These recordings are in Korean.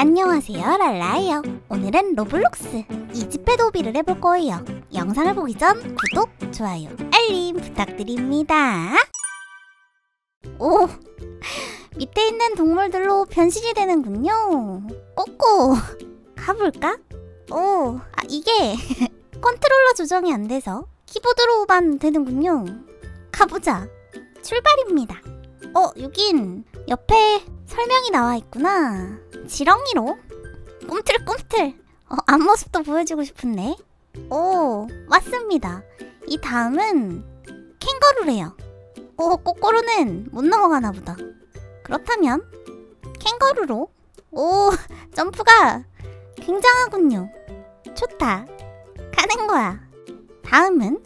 안녕하세요 랄라예요. 오늘은 Roblox Easy Pet Obby를 해볼 거예요. 영상을 보기 전 구독, 좋아요, 알림 부탁드립니다. 오 밑에 있는 동물들로 변신이 되는군요. 꼬꼬 가볼까? 오 아, 이게 컨트롤러 조정이 안 돼서 키보드로만 되는군요. 가보자. 출발입니다 어 여긴 옆에 설명이 나와 있구나. 지렁이로? 꿈틀꿈틀. 어, 앞모습도 보여주고 싶은데. 오 맞습니다. 이 다음은 캥거루래요. 오 꼬꼬루는 못 넘어가나 보다. 그렇다면 캥거루로? 오 점프가 굉장하군요. 좋다. 가는 거야. 다음은?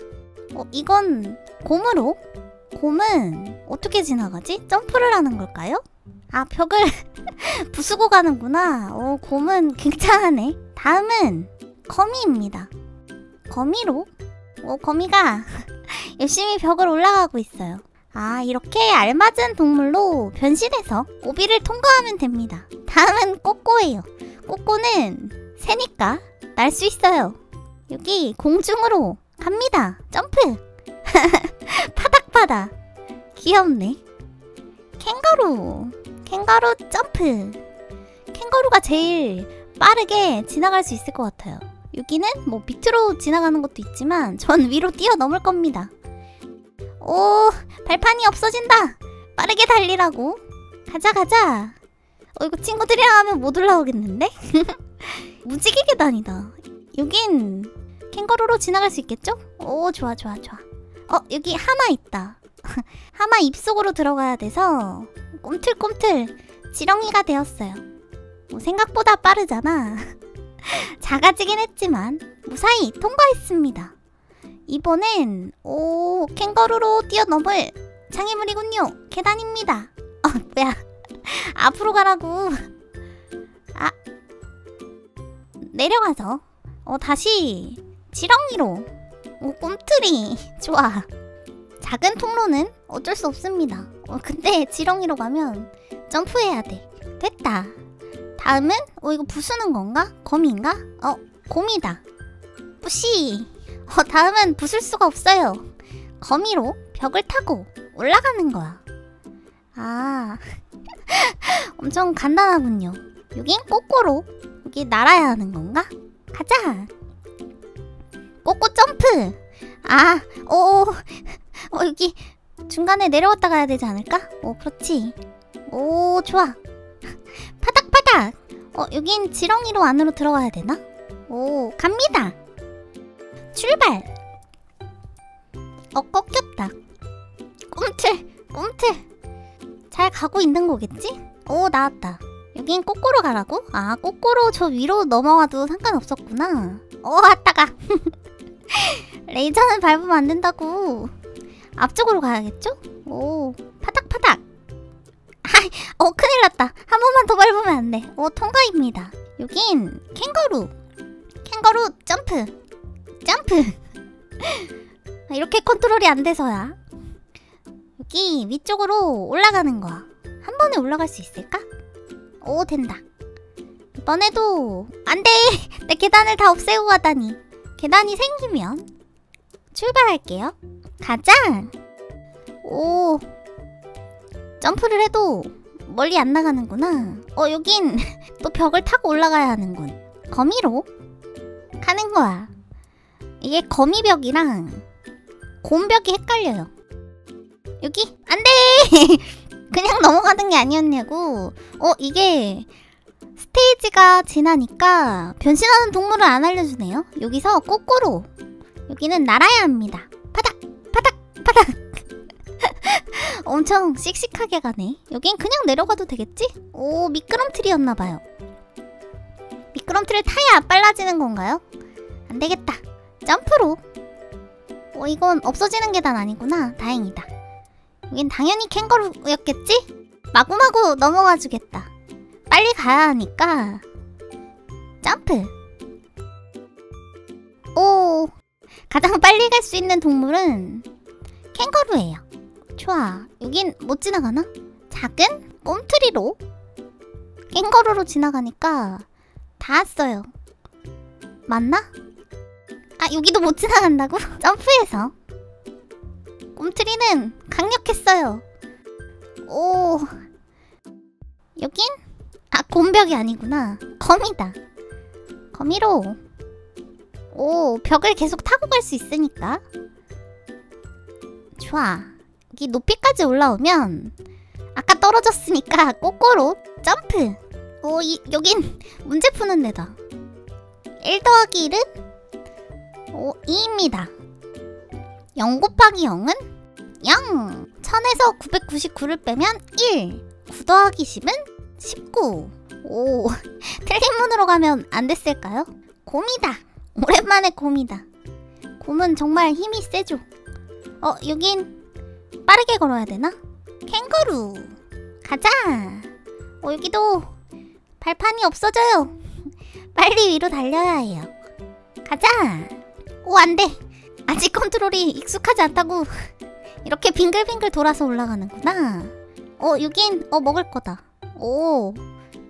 어 이건 곰으로? 곰은 어떻게 지나가지? 점프를 하는 걸까요? 아 벽을 부수고 가는구나. 오 곰은 굉장하네. 다음은 거미입니다. 거미로? 오 거미가 열심히 벽을 올라가고 있어요. 아 이렇게 알맞은 동물로 변신해서 오비를 통과하면 됩니다. 다음은 꼬꼬예요. 꼬꼬는 새니까 날 수 있어요. 여기 공중으로 갑니다. 점프! 파닥파닥 귀엽네. 캥거루. 캥거루 점프. 캥거루가 제일 빠르게 지나갈 수 있을 것 같아요. 여기는 뭐 밑으로 지나가는 것도 있지만 전 위로 뛰어넘을 겁니다. 오 발판이 없어진다. 빠르게 달리라고. 가자 가자. 어 이거 친구들이랑 하면 못 올라오겠는데? 무지개 계단이다. 여긴 캥거루로 지나갈 수 있겠죠? 오 좋아 좋아 좋아. 어 여기 하마 있다 하마 입속으로 들어가야 돼서 꿈틀꿈틀 지렁이가 되었어요. 뭐 생각보다 빠르잖아. 작아지긴 했지만 무사히 통과했습니다. 이번엔 오 캥거루로 뛰어넘을 장애물이군요. 계단입니다. 어 뭐야. 앞으로 가라고. 아. 내려가서. 어 다시 지렁이로. 오 꿈틀이. 좋아 작은 통로는 어쩔 수 없습니다. 어 근데 지렁이로 가면 점프해야 돼. 됐다. 다음은 어 이거 부수는 건가? 거미인가? 어 곰이다. 뿌시. 어 다음은 부술 수가 없어요. 거미로 벽을 타고 올라가는 거야. 아 엄청 간단하군요. 여긴 꼬꼬로 여기 날아야 하는 건가? 가자. 꼬꼬 점프. 아, 오, 어, 여기 중간에 내려왔다 가야 되지 않을까? 오, 그렇지. 오, 좋아. 파닥파닥. 어, 여긴 지렁이로 안으로 들어가야 되나? 오, 갑니다. 출발. 어, 꺾였다. 꿈틀, 꿈틀. 잘 가고 있는 거겠지? 오, 나왔다. 여긴 꼬꼬로 가라고? 아, 꼬꼬로 저 위로 넘어가도 상관없었구나. 오, 왔다가. 레이저는 밟으면 안 된다고. 앞쪽으로 가야겠죠? 오, 파닥파닥. 아, 어, 큰일 났다. 한 번만 더 밟으면 안 돼. 오, 통과입니다. 여긴 캥거루. 캥거루 점프. 점프. 이렇게 컨트롤이 안 돼서야. 여기 위쪽으로 올라가는 거야. 한 번에 올라갈 수 있을까? 오, 된다. 이번에도 안 돼! 내 계단을 다 없애고 가다니. 계단이 생기면 출발할게요. 가자! 오, 점프를 해도 멀리 안 나가는구나. 어, 여긴 또 벽을 타고 올라가야 하는군. 거미로 가는 거야. 이게 거미벽이랑 곰벽이 헷갈려요. 여기 안 돼! 그냥 넘어가는 게 아니었냐고. 어, 이게 스테이지가 지나니까 변신하는 동물을 안 알려주네요. 여기서 꼬꼬로. 여기는 날아야 합니다. 파닥! 파닥! 파닥! 엄청 씩씩하게 가네. 여긴 그냥 내려가도 되겠지? 오, 미끄럼틀이었나봐요. 미끄럼틀을 타야 빨라지는 건가요? 안 되겠다. 점프로. 어, 이건 없어지는 계단 아니구나. 다행이다. 여긴 당연히 캥거루였겠지? 마구마구 넘어가 주겠다. 빨리 가야 하니까 점프 가장 빨리 갈 수 있는 동물은 캥거루예요 좋아 여긴 못 지나가나? 작은 꼼트리로 캥거루로 지나가니까 다 왔어요. 맞나? 아 여기도 못 지나간다고? 점프해서 꿈트리는 강력했어요. 오 여긴? 아 곰벽이 아니구나. 거미다. 거미로 오 벽을 계속 타고 갈 수 있으니까 좋아. 여기 높이까지 올라오면 아까 떨어졌으니까 꼬꼬로 점프. 오, 이, 여긴 문제 푸는 데다. 1 더하기 1은? 오, 2입니다. 0 곱하기 0은? 0! 1000에서 999를 빼면 1. 9 더하기 10은? 19. 오, 틀린 문으로 가면 안 됐을까요? 곰이다. 오랜만에 곰이다. 곰은 정말 힘이 세죠. 어, 여긴 빠르게 걸어야 되나? 캥거루. 가자. 어, 여기도 발판이 없어져요. 빨리 위로 달려야 해요. 가자. 오, 안 돼. 아직 컨트롤이 익숙하지 않다고. 이렇게 빙글빙글 돌아서 올라가는구나. 어, 여긴, 어, 먹을 거다. 오,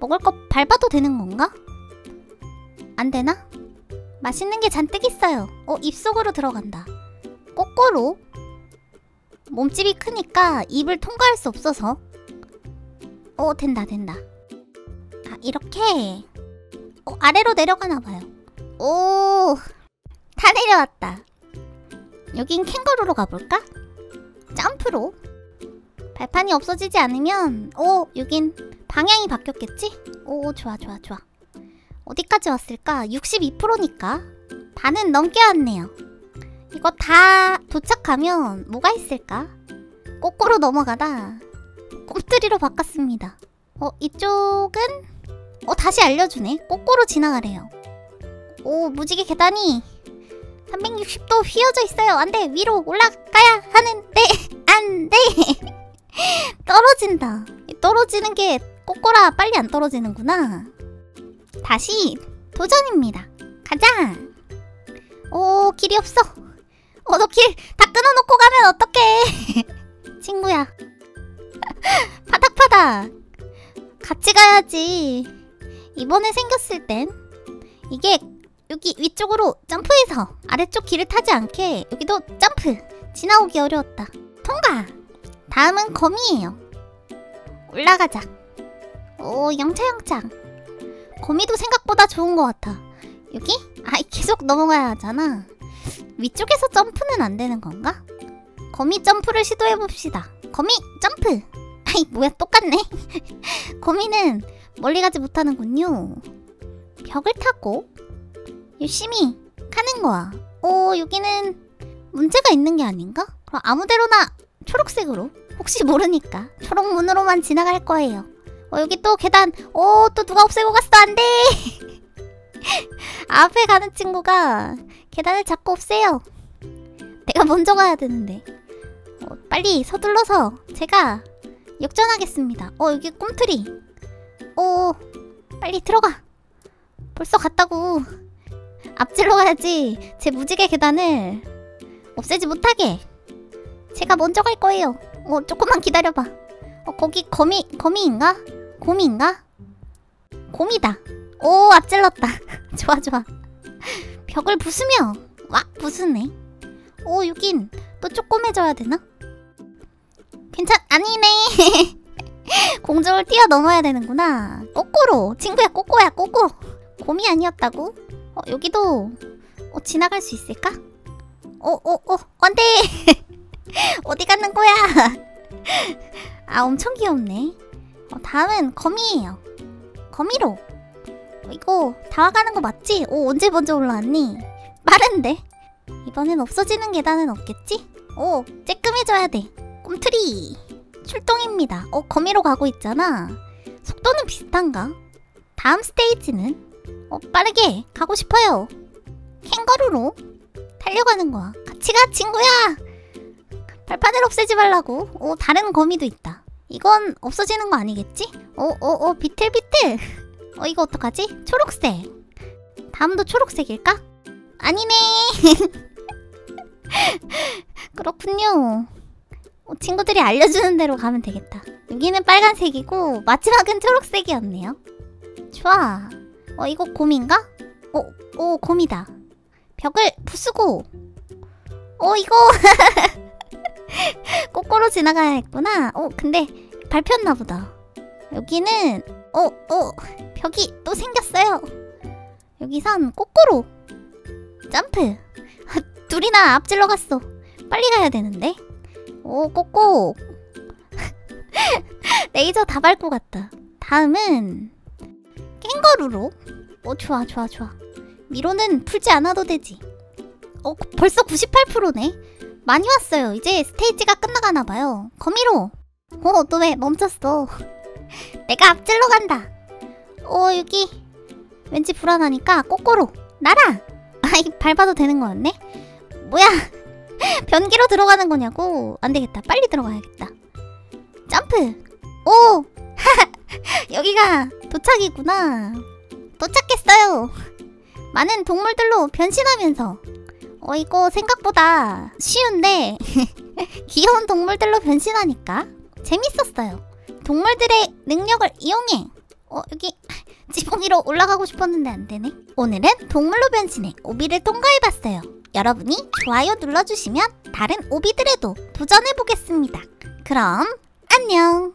먹을 거 밟아도 되는 건가? 안 되나? 맛있는 게 잔뜩 있어요. 어, 입속으로 들어간다. 꼬꼬로. 몸집이 크니까 입을 통과할 수 없어서. 어, 된다, 된다. 아, 이렇게. 어, 아래로 내려가나 봐요. 오, 다 내려왔다. 여긴 캥거루로 가볼까? 점프로. 발판이 없어지지 않으면, 오, 여긴 방향이 바뀌었겠지? 오, 좋아, 좋아, 좋아. 어디까지 왔을까? 62%니까. 반은 넘게 왔네요. 이거 다 도착하면 뭐가 있을까? 거꾸로 넘어가다 꼼뜨리로 바꿨습니다. 어, 이쪽은? 어, 다시 알려주네. 거꾸로 지나가래요. 오, 무지개 계단이 360도 휘어져 있어요. 안 돼. 위로 올라가야 하는데, 안 돼. 떨어진다. 떨어지는 게 꼬꼬라 빨리 안 떨어지는구나. 다시 도전입니다. 가자. 오, 길이 없어. 어, 너 길 다 끊어놓고 가면 어떡해. 친구야. 파닥파닥. 같이 가야지. 이번에 생겼을 땐 이게 여기 위쪽으로 점프해서 아래쪽 길을 타지 않게 여기도 점프. 지나오기 어려웠다. 통과. 다음은 거미예요. 올라가자. 오, 영차영차. 거미도 생각보다 좋은 것 같아. 여기? 아, 계속 넘어가야 하잖아. 위쪽에서 점프는 안 되는 건가? 거미 점프를 시도해 봅시다. 거미 점프. 아이 뭐야 똑같네. 거미는 멀리 가지 못하는군요. 벽을 타고 열심히 가는 거야. 오 여기는 문제가 있는 게 아닌가? 그럼 아무데로나 초록색으로 혹시 모르니까 초록 문으로만 지나갈 거예요. 어 여기 또 계단. 오 또 누가 없애고 갔어 안 돼. 앞에 가는 친구가 계단을 자꾸 없애요. 내가 먼저 가야 되는데. 어, 빨리 서둘러서 제가 역전하겠습니다. 어, 여기 꿈틀이. 어, 빨리 들어가. 벌써 갔다고. 앞질러 가야지. 제 무지개 계단을 없애지 못하게. 제가 먼저 갈 거예요. 어, 조금만 기다려봐. 어, 거기 거미, 거미인가? 곰인가? 곰이다. 오, 앞질렀다. 좋아, 좋아. 벽을 부수며 와 부수네 오 여긴 또 조그매져야 되나? 괜찮 아니네 공중을 뛰어넘어야 되는구나 꼬꼬로 친구야 꼬꼬야 꼬꼬 곰이 아니었다고? 어 여기도 어, 지나갈 수 있을까? 어 어어 어, 어, 안돼 어디 가는 거야 아 엄청 귀엽네 어, 다음은 거미예요. 거미로. 이거 다 와가는 거 맞지? 오 언제 먼저 올라왔니? 빠른데? 이번엔 없어지는 계단은 없겠지? 오 쬐끔해져야 돼. 꿈트리! 출동입니다. 어 거미로 가고 있잖아. 속도는 비슷한가? 다음 스테이지는? 어 빠르게 가고 싶어요. 캥거루로 달려가는 거야. 같이 가 친구야! 발판을 없애지 말라고. 오 다른 거미도 있다 이건 없어지는 거 아니겠지? 오오오 비틀비틀 어 이거 어떡하지? 초록색 다음도 초록색일까? 아니네 그렇군요 어, 친구들이 알려주는 대로 가면 되겠다. 여기는 빨간색이고 마지막은 초록색이었네요. 좋아. 어 이거 곰인가? 어, 오 곰이다. 벽을 부수고. 어 이거 거꾸로 지나가야 했구나. 어 근데 밟혔나 보다. 여기는 어 어, 벽이 또 생겼어요. 여기선 거꾸로 점프. 둘이나 앞질러 갔어. 빨리 가야 되는데. 오 꼬꼬. 레이저 다 밟고 갔다. 다음은 캥거루로. 오 좋아 좋아 좋아. 미로는 풀지 않아도 되지. 어 벌써 98%네. 많이 왔어요. 이제 스테이지가 끝나가나 봐요. 거미로. 어 너 왜 멈췄어? 내가 앞질러 간다. 어 여기 왠지 불안하니까 꼬꼬로 날아. 아이 밟아도 되는 거였네. 뭐야? 변기로 들어가는 거냐고? 안 되겠다. 빨리 들어가야겠다. 점프. 오! 여기가 도착이구나. 도착했어요. 많은 동물들로 변신하면서. 어, 이거 생각보다 쉬운데, 귀여운 동물들로 변신하니까 재밌었어요. 동물들의 능력을 이용해. 어, 여기 지붕 위로 올라가고 싶었는데 안 되네. 오늘은 동물로 변신해 오비를 통과해봤어요. 여러분이 좋아요 눌러주시면 다른 오비들에도 도전해보겠습니다. 그럼 안녕!